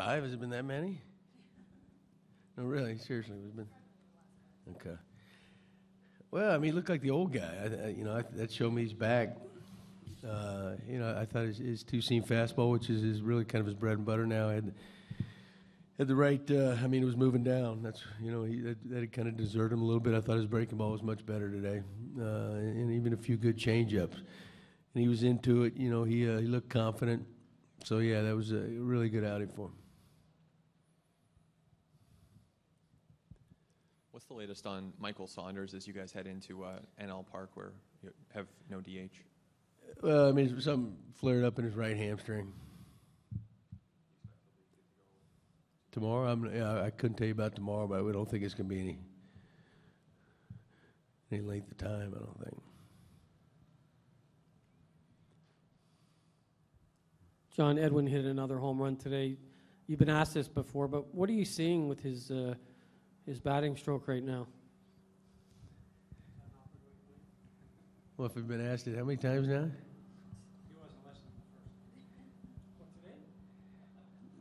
Five? Has it been that many? No, really, seriously, it's been. Okay. Well, I mean, he looked like the old guy. I, you know, I, that showed me he's back. Uh, you know, I thought his, his two-seam fastball, which is, is really kind of his bread and butter now, had had the right. Uh, I mean, it was moving down. That's you know, he, that, that kind of deserted him a little bit. I thought his breaking ball was much better today, uh, and even a few good changeups. And he was into it. You know, he uh, he looked confident. So yeah, that was a really good outing for him. What's the latest on Michael Saunders as you guys head into uh, NL Park where you have no DH? Well, I mean, something flared up in his right hamstring. Tomorrow, I'm, yeah, I couldn't tell you about tomorrow, but we don't think it's going to be any any length of time. I don't think. John Edwin hit another home run today. You've been asked this before, but what are you seeing with his uh, his batting stroke right now? Well, if we've been asked it how many times now?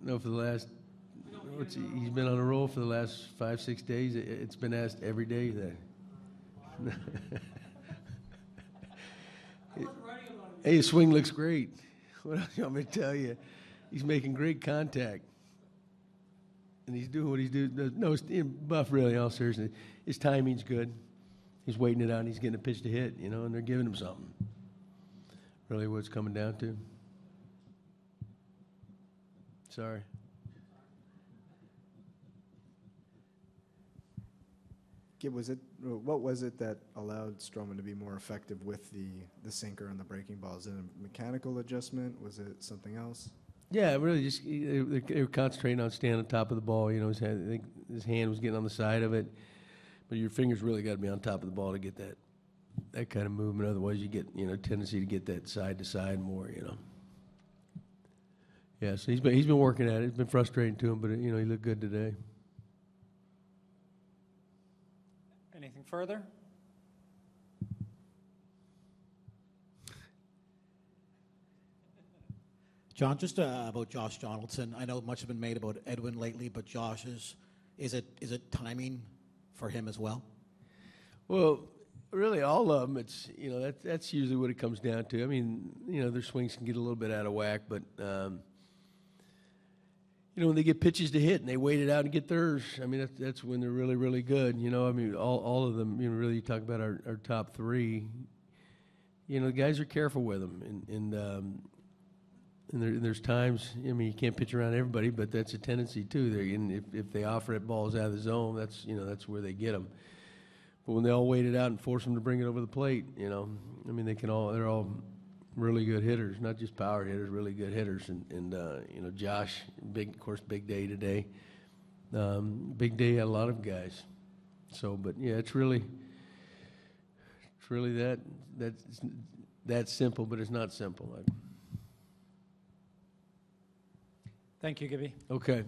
No, for the last. What's he, he's been on a roll for the last five, six days. It, it's been asked every day that. hey, his swing looks great. What else you want me to tell you? He's making great contact. And he's doing what he's doing. No, Buff, really, all seriousness, his timing's good. He's waiting it out he's getting a pitch to hit, you know, and they're giving him something. Really what it's coming down to. Sorry. Was it what was it that allowed Stroman to be more effective with the the sinker and the breaking ball? Is it a mechanical adjustment? Was it something else? Yeah, really, just they, they were concentrating on staying on top of the ball. You know, his hand, I think his hand was getting on the side of it, but your fingers really got to be on top of the ball to get that that kind of movement. Otherwise, you get you know tendency to get that side to side more. You know. Yeah, so he's been he's been working at it. It's been frustrating to him, but you know he looked good today. Anything further? John, just uh, about Josh Donaldson. I know much has been made about Edwin lately, but Josh's is it is it timing for him as well? Well, really, all of them. It's you know that that's usually what it comes down to. I mean, you know, their swings can get a little bit out of whack, but um, you know when they get pitches to hit and they wait it out and get theirs. I mean, that's that's when they're really really good. You know, I mean, all all of them. You know, really, you talk about our, our top three. You know, the guys are careful with them, and and um, and there, there's times. I mean, you can't pitch around everybody, but that's a tendency too. They and if if they offer it balls out of the zone, that's you know that's where they get them. But when they all wait it out and force them to bring it over the plate, you know, I mean, they can all they're all really good hitters, not just power hitters, really good hitters. And and uh, you know, Josh, big of course, big day today. Um, big day had a lot of guys. So, but yeah, it's really it's really that that's that simple, but it's not simple. Thank you, Gibby. Okay.